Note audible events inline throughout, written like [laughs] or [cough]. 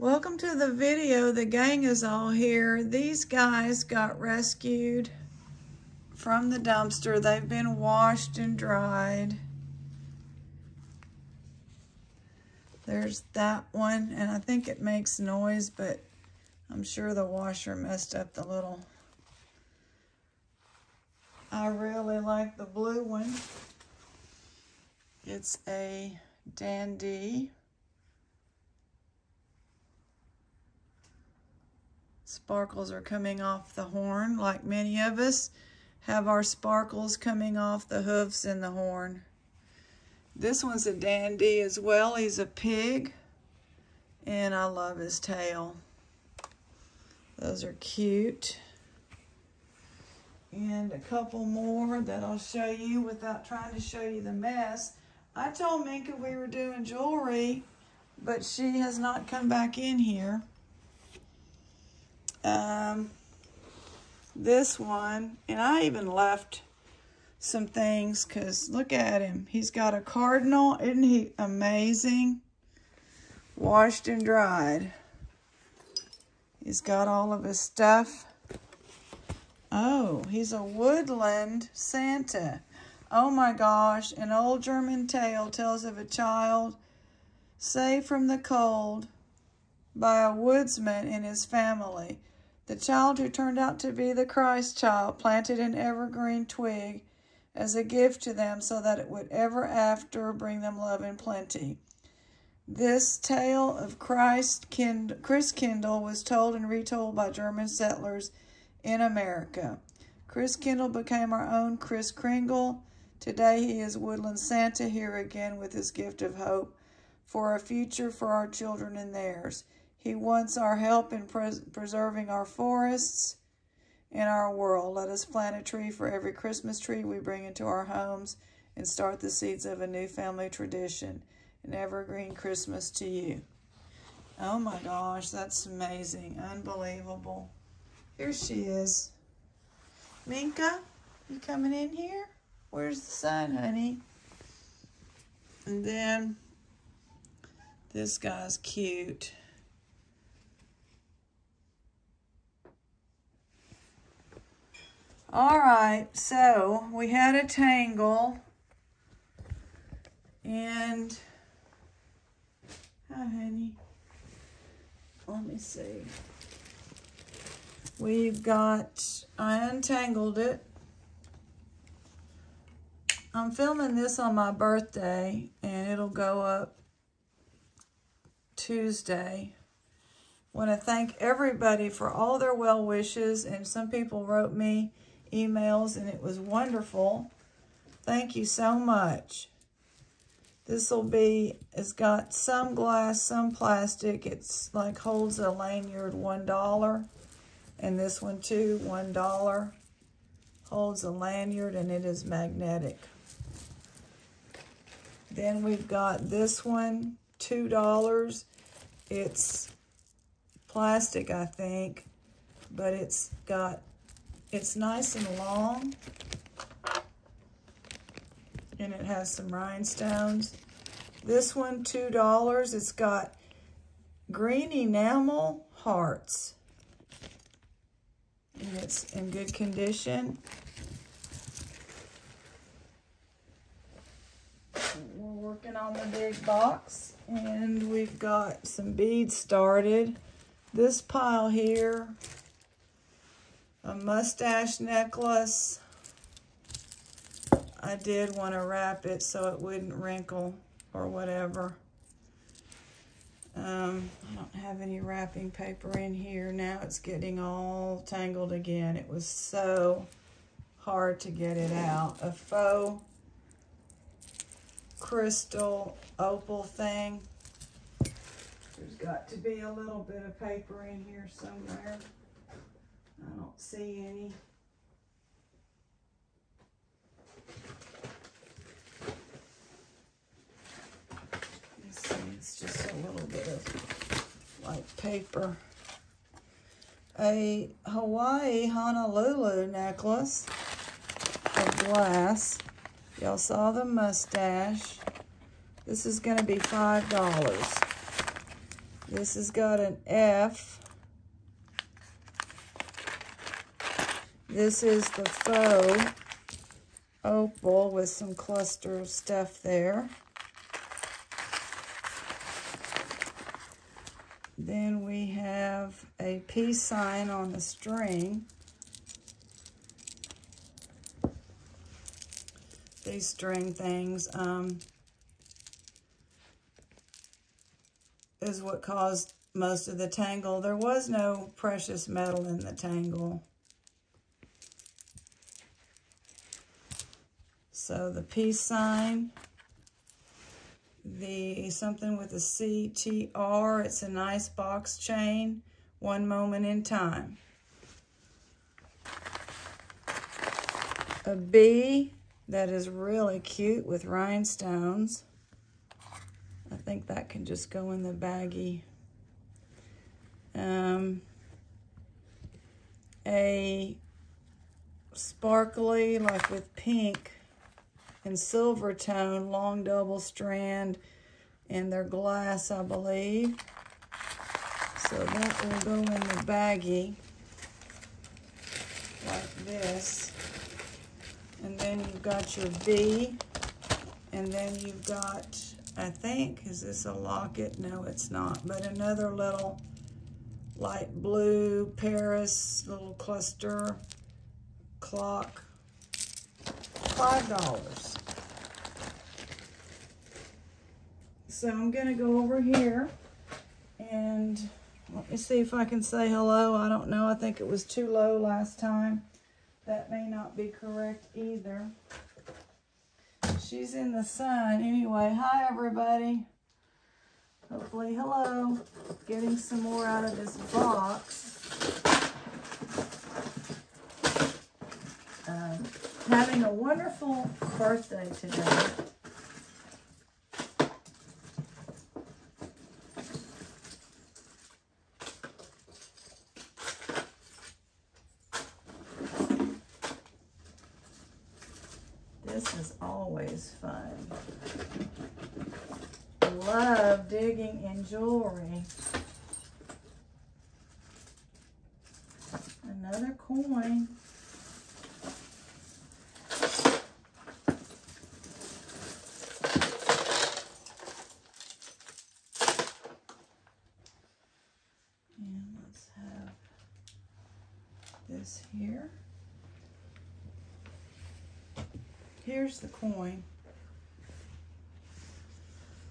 Welcome to the video. The gang is all here. These guys got rescued from the dumpster. They've been washed and dried. There's that one, and I think it makes noise, but I'm sure the washer messed up the little... I really like the blue one. It's a Dandy. Sparkles are coming off the horn, like many of us have our sparkles coming off the hoofs and the horn. This one's a dandy as well. He's a pig, and I love his tail. Those are cute. And a couple more that I'll show you without trying to show you the mess. I told Minka we were doing jewelry, but she has not come back in here. Um, this one, and I even left some things because look at him. He's got a cardinal. Isn't he amazing? Washed and dried. He's got all of his stuff. Oh, he's a woodland Santa. Oh my gosh, an old German tale tells of a child saved from the cold by a woodsman and his family. The child who turned out to be the Christ child planted an evergreen twig as a gift to them so that it would ever after bring them love and plenty. This tale of Christ Kind Christkindl was told and retold by German settlers in America. Christkindl became our own Kris Kringle. Today he is Woodland Santa here again with his gift of hope for a future for our children and theirs. He wants our help in pres preserving our forests and our world. Let us plant a tree for every Christmas tree we bring into our homes and start the seeds of a new family tradition. An evergreen Christmas to you. Oh my gosh, that's amazing. Unbelievable. Here she is. Minka, you coming in here? Where's the sun, honey? And then this guy's cute. All right, so we had a tangle and, hi honey, let me see. We've got, I untangled it. I'm filming this on my birthday and it'll go up Tuesday. want to thank everybody for all their well wishes and some people wrote me emails, and it was wonderful. Thank you so much. This will be, it's got some glass, some plastic. It's like holds a lanyard $1. And this one too, $1. Holds a lanyard and it is magnetic. Then we've got this one, $2. It's plastic, I think, but it's got it's nice and long. And it has some rhinestones. This one, $2. It's got green enamel hearts. And it's in good condition. We're working on the big box. And we've got some beads started. This pile here a mustache necklace. I did want to wrap it so it wouldn't wrinkle or whatever. Um, I don't have any wrapping paper in here. Now it's getting all tangled again. It was so hard to get it out. A faux crystal opal thing. There's got to be a little bit of paper in here somewhere. I don't see any. Let's see, it's just a little bit of like paper. A Hawaii Honolulu necklace of glass. Y'all saw the mustache. This is going to be $5. This has got an F. This is the faux opal with some cluster stuff there. Then we have a peace sign on the string. These string things um, is what caused most of the tangle. There was no precious metal in the tangle. So the peace sign the something with a CTR. It's a nice box chain, one moment in time. A B that is really cute with rhinestones. I think that can just go in the baggie. Um, a sparkly, like with pink, and silver tone, long double strand, and they're glass, I believe. So that will go in the baggie like this. And then you've got your V, and then you've got, I think, is this a locket? No, it's not, but another little light blue Paris little cluster clock. $5. So I'm going to go over here and let me see if I can say hello. I don't know. I think it was too low last time. That may not be correct either. She's in the sun. Anyway, hi everybody. Hopefully, hello. Getting some more out of this box. Um, having a wonderful birthday today. This is always fun. Love digging in jewelry. Another coin. And let's have this here. Here's the coin.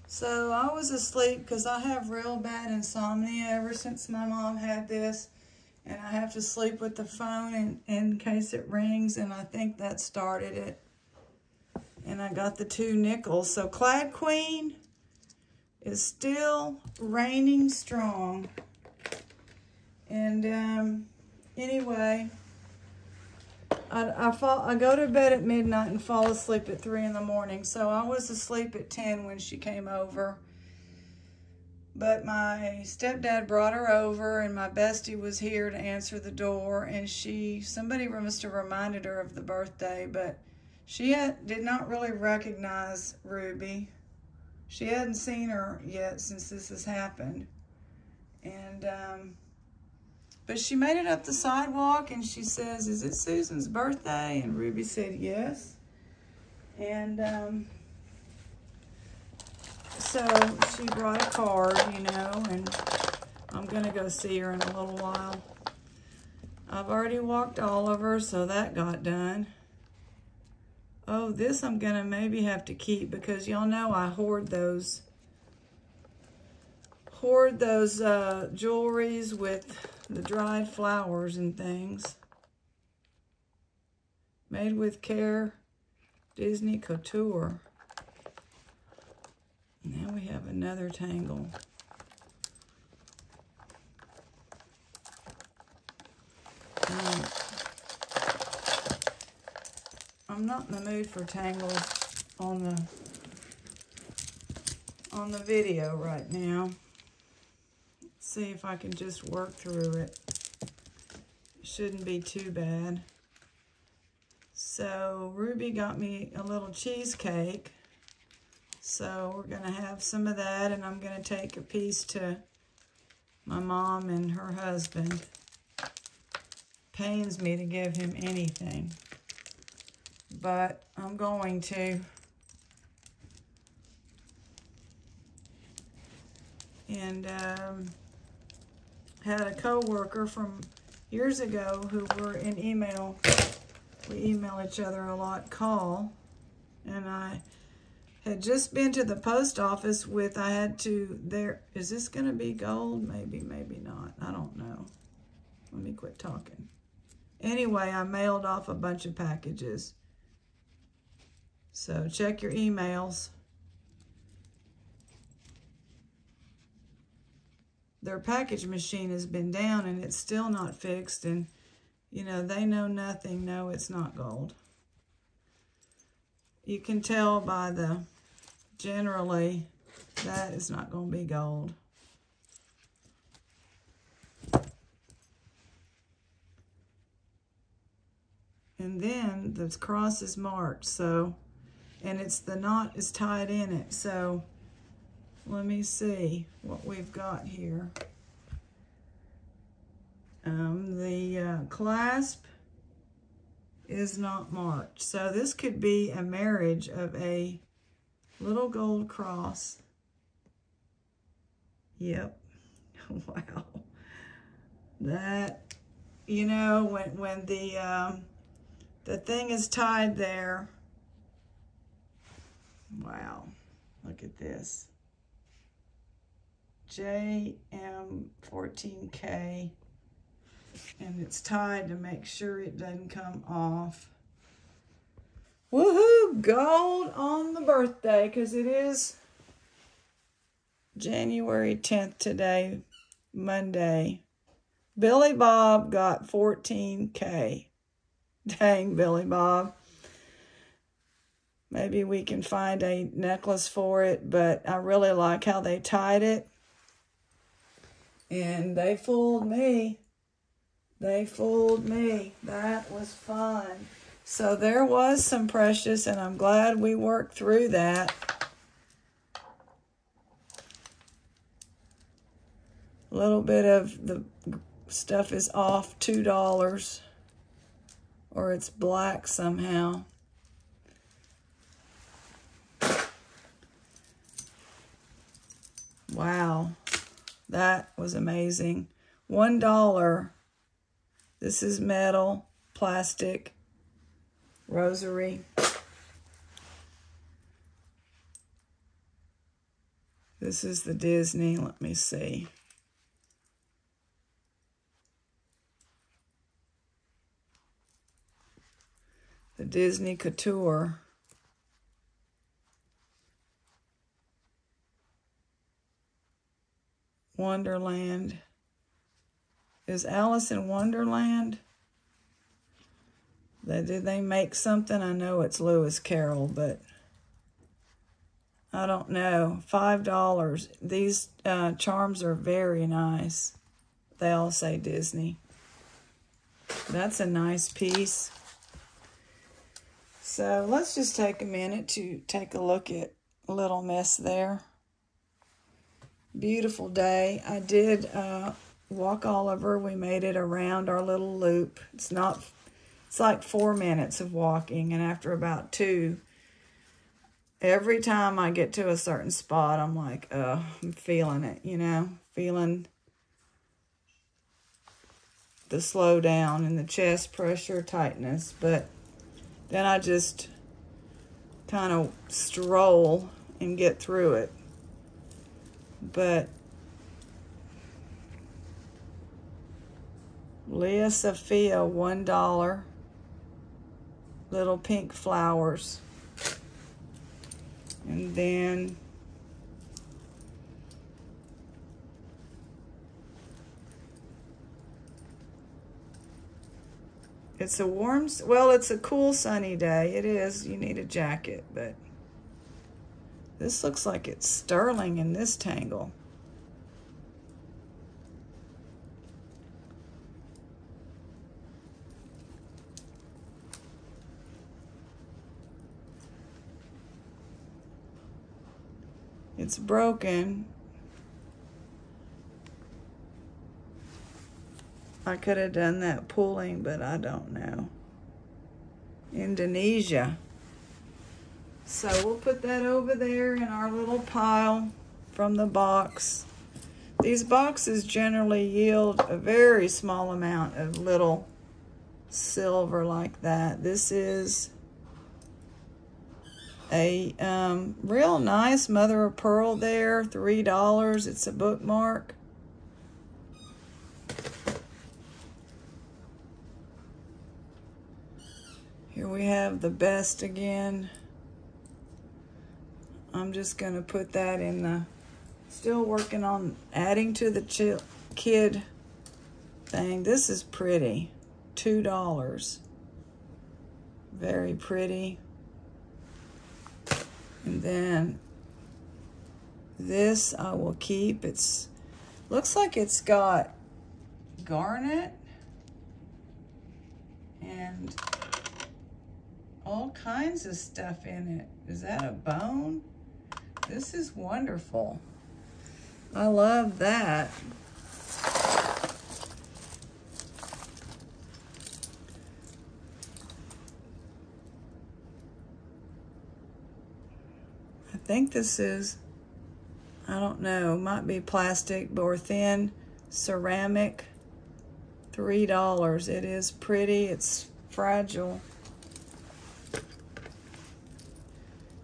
So I was asleep because I have real bad insomnia ever since my mom had this. And I have to sleep with the phone in, in case it rings. And I think that started it. And I got the two nickels. So Clad Queen is still reigning strong. And um, anyway, I, I, fall, I go to bed at midnight and fall asleep at 3 in the morning. So I was asleep at 10 when she came over. But my stepdad brought her over and my bestie was here to answer the door. And she, somebody must have reminded her of the birthday, but she had, did not really recognize Ruby. She hadn't seen her yet since this has happened. And, um, but she made it up the sidewalk and she says, is it Susan's birthday? And Ruby said, yes. And um, so she brought a card, you know, and I'm going to go see her in a little while. I've already walked all Oliver, so that got done. Oh, this I'm going to maybe have to keep because y'all know I hoard those hoard those uh, jewelries with the dried flowers and things. Made with care, Disney Couture. Now we have another tangle. Um, I'm not in the mood for tangles on the on the video right now see if I can just work through it. Shouldn't be too bad. So Ruby got me a little cheesecake. So we're going to have some of that and I'm going to take a piece to my mom and her husband. Pains me to give him anything. But I'm going to. And um, had a co-worker from years ago who were in email. We email each other a lot, call. And I had just been to the post office with, I had to, there, is this going to be gold? Maybe, maybe not. I don't know. Let me quit talking. Anyway, I mailed off a bunch of packages. So check your emails. Their package machine has been down and it's still not fixed and you know, they know nothing. No, it's not gold. You can tell by the, generally, that is not going to be gold. And then the cross is marked, so, and it's the knot is tied in it. So let me see what we've got here. Um, the uh, clasp is not marked. So this could be a marriage of a little gold cross. Yep. [laughs] Wow. That, you know, when, when the, um, the thing is tied there. Wow. Look at this. JM14K and it's tied to make sure it doesn't come off. Woohoo! Gold on the birthday because it is January 10th today, Monday. Billy Bob got 14K. Dang, Billy Bob. Maybe we can find a necklace for it, but I really like how they tied it. And they fooled me. They fooled me. That was fun. So there was some precious, and I'm glad we worked through that. A little bit of the stuff is off $2 or it's black somehow. Wow, that was amazing. $1 this is metal, plastic, rosary. This is the Disney. Let me see. The Disney Couture. Wonderland. Is Alice in Wonderland? Did they make something? I know it's Lewis Carroll, but I don't know. $5. These uh, charms are very nice. They all say Disney. That's a nice piece. So let's just take a minute to take a look at Little Miss there. Beautiful day. I did uh, walk Oliver. We made it around our little loop. It's not, it's like four minutes of walking. And after about two, every time I get to a certain spot, I'm like, oh, I'm feeling it, you know, feeling the slow down and the chest pressure tightness. But then I just kind of stroll and get through it. But Lia Sophia, $1. Little pink flowers. And then It's a warm, well, it's a cool sunny day. It is. You need a jacket, but this looks like it's sterling in this tangle. It's broken. I could have done that pulling, but I don't know. Indonesia. So we'll put that over there in our little pile from the box. These boxes generally yield a very small amount of little silver like that. This is a um, real nice mother of pearl there, $3. It's a bookmark. Here we have the best again. I'm just going to put that in the, still working on adding to the kid thing. This is pretty. $2. Very pretty. And then this I will keep. It's looks like it's got garnet and all kinds of stuff in it. Is that a bone? This is wonderful. I love that. I think this is, I don't know, might be plastic or thin ceramic. $3. It is pretty. It's fragile.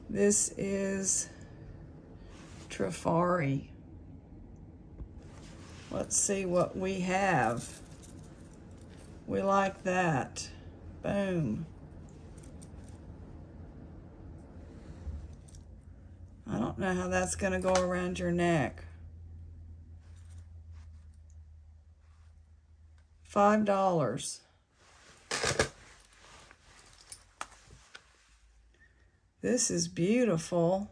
This is Trifari. Let's see what we have. We like that. Boom. I don't know how that's going to go around your neck. Five dollars. This is beautiful.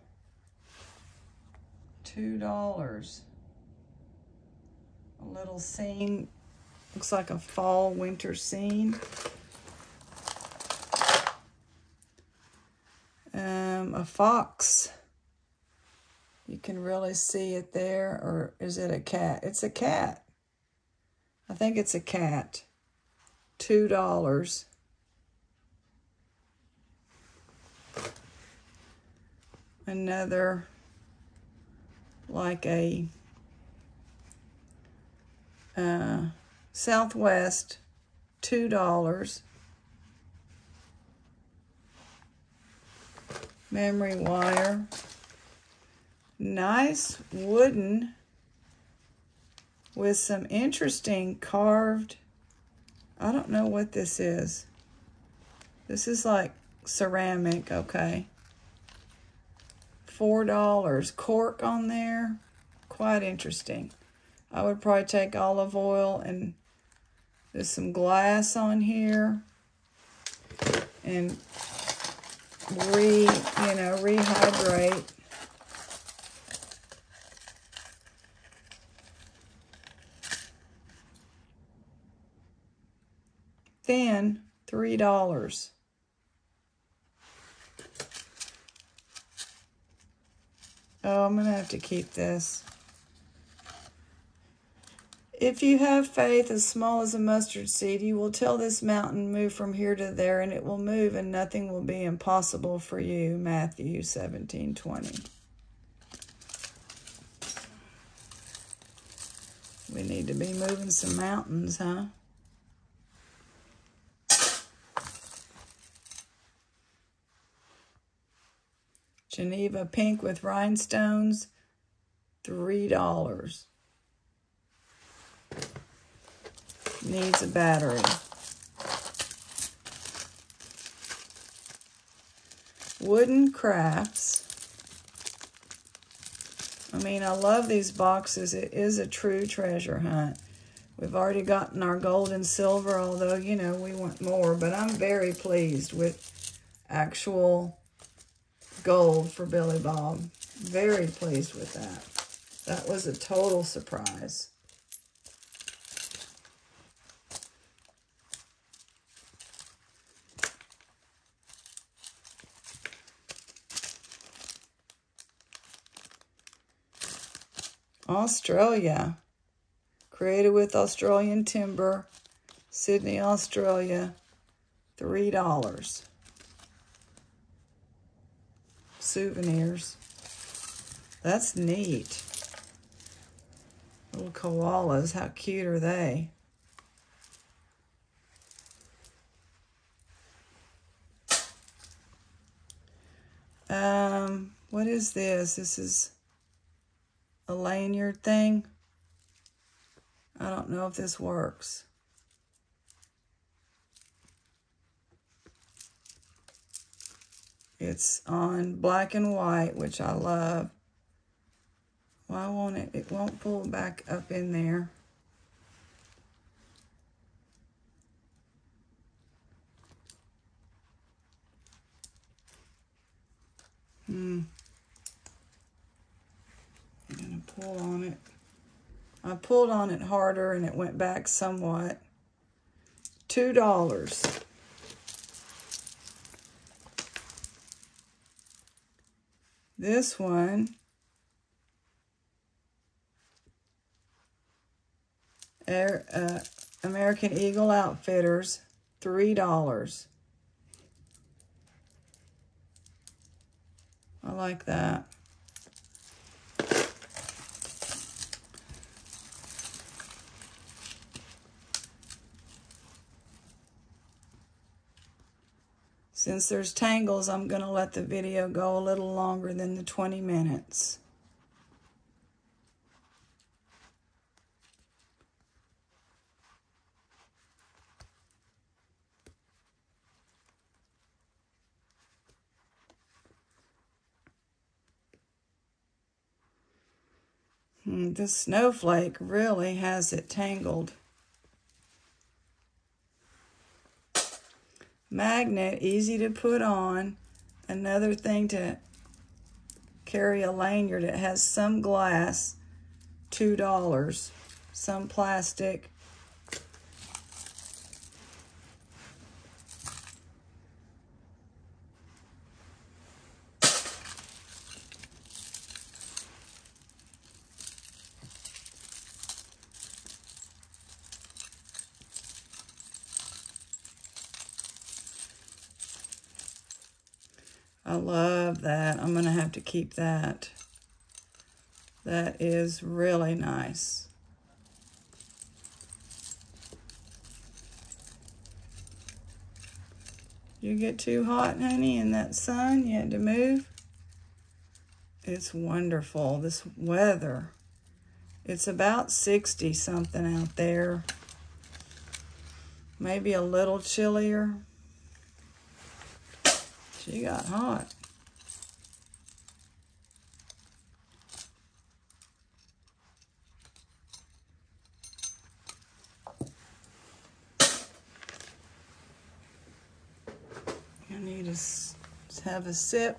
Two dollars. A little scene. Looks like a fall winter scene. Um, a fox. You can really see it there. Or is it a cat? It's a cat. I think it's a cat. Two dollars. another like a uh, Southwest, $2. Memory wire. Nice wooden with some interesting carved, I don't know what this is. This is like ceramic, okay. $4. Cork on there. Quite interesting. I would probably take olive oil and there's some glass on here. And re, you know, rehydrate. Then $3. Oh, I'm going to have to keep this. If you have faith as small as a mustard seed, you will tell this mountain, move from here to there, and it will move, and nothing will be impossible for you. Matthew 17, 20. We need to be moving some mountains, huh? Geneva pink with rhinestones, $3. Needs a battery. Wooden crafts. I mean, I love these boxes. It is a true treasure hunt. We've already gotten our gold and silver, although, you know, we want more. But I'm very pleased with actual gold for Billy Bob. Very pleased with that. That was a total surprise. Australia. Created with Australian timber. Sydney, Australia, $3. Souvenirs. That's neat. Little koalas, how cute are they? Um, what is this? This is a lanyard thing. I don't know if this works. It's on black and white, which I love. Why won't it? It won't pull back up in there. Hmm. I'm going to pull on it. I pulled on it harder and it went back somewhat. $2. This one, Air, uh, American Eagle Outfitters, $3. I like that. Since there's tangles, I'm going to let the video go a little longer than the 20 minutes. Hmm, this snowflake really has it tangled. Magnet, easy to put on. Another thing to carry a lanyard. It has some glass, $2. Some plastic, I love that. I'm going to have to keep that. That is really nice. You get too hot, honey, in that sun? You had to move? It's wonderful, this weather. It's about 60 something out there. Maybe a little chillier. She got hot. I need to have a sip.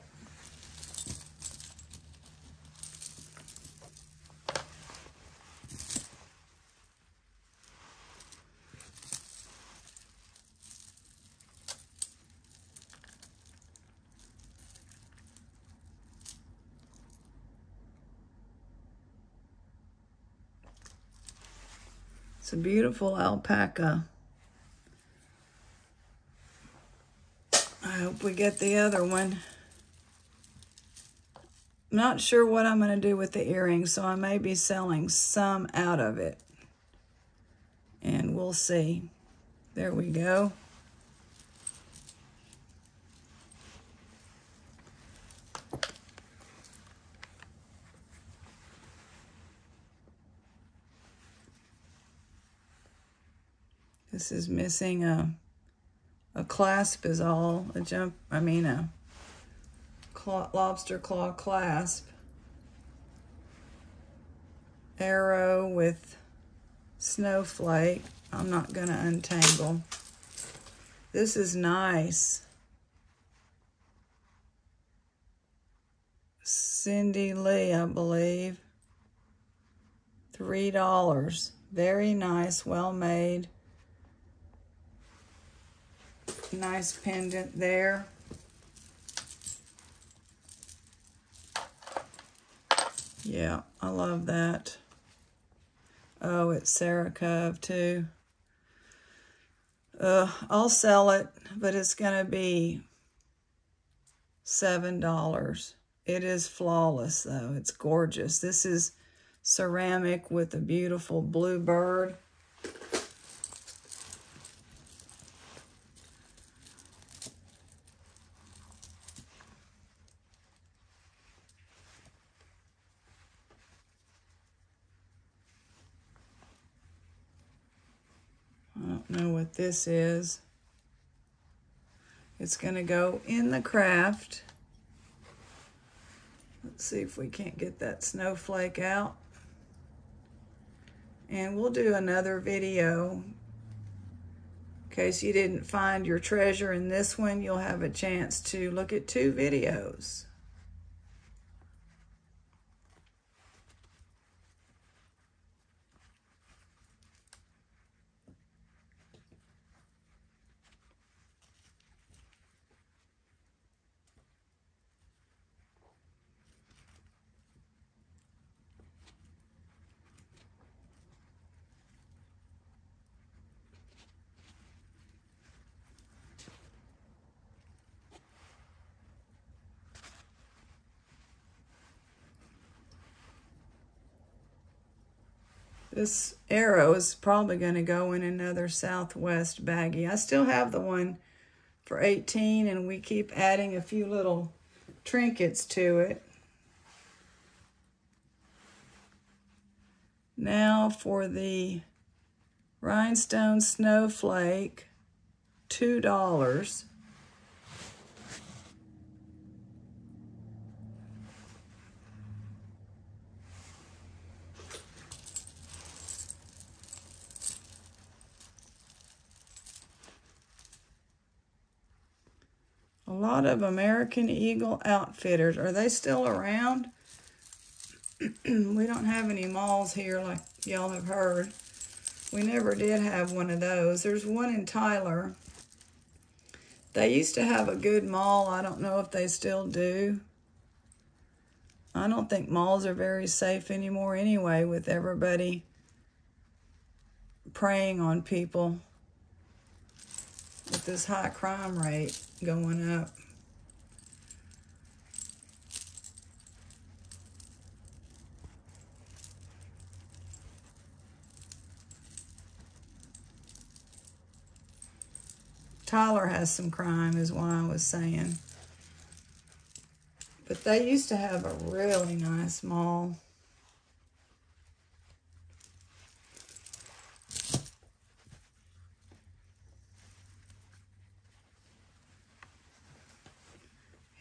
It's a beautiful alpaca. I we get the other one. I'm not sure what I'm going to do with the earrings, so I may be selling some out of it. And we'll see. There we go. This is missing a, a clasp is all, a jump, I mean a claw, lobster claw clasp. Arrow with snowflake. I'm not to untangle. This is nice. Cindy Lee, I believe. $3. Very nice, well made. Nice pendant there. Yeah, I love that. Oh, it's Sarah Coventry. Uh, I'll sell it, but it's going to be $7. It is flawless, though. It's gorgeous. This is ceramic with a beautiful blue bird. I don't know what this is. It's going to go in the craft. Let's see if we can't get that snowflake out. And we'll do another video. In case you didn't find your treasure in this one, you'll have a chance to look at two videos. This arrow is probably going to go in another Southwest baggie. I still have the one for 18 and we keep adding a few little trinkets to it. Now for the rhinestone snowflake, $2. Lot of American Eagle Outfitters. Are they still around? [clears throat] we don't have any malls here like y'all have heard. We never did have one of those. There's one in Tyler. They used to have a good mall. I don't know if they still do. I don't think malls are very safe anymore anyway with everybody preying on people with this high crime rate going up. Tyler has some crime is what I was saying. But they used to have a really nice mall.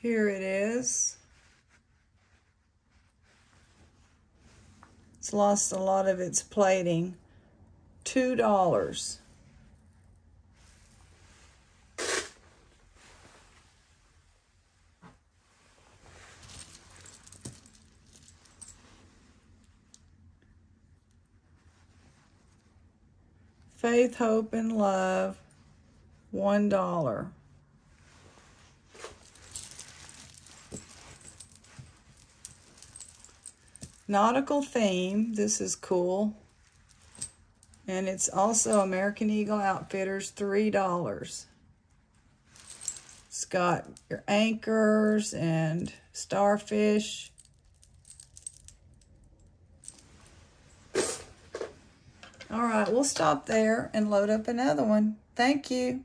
Here it is. It's lost a lot of its plating. $2. Faith, Hope, and Love, $1. Nautical theme. This is cool. And it's also American Eagle Outfitters, $3. It's got your anchors and starfish. All right, we'll stop there and load up another one. Thank you.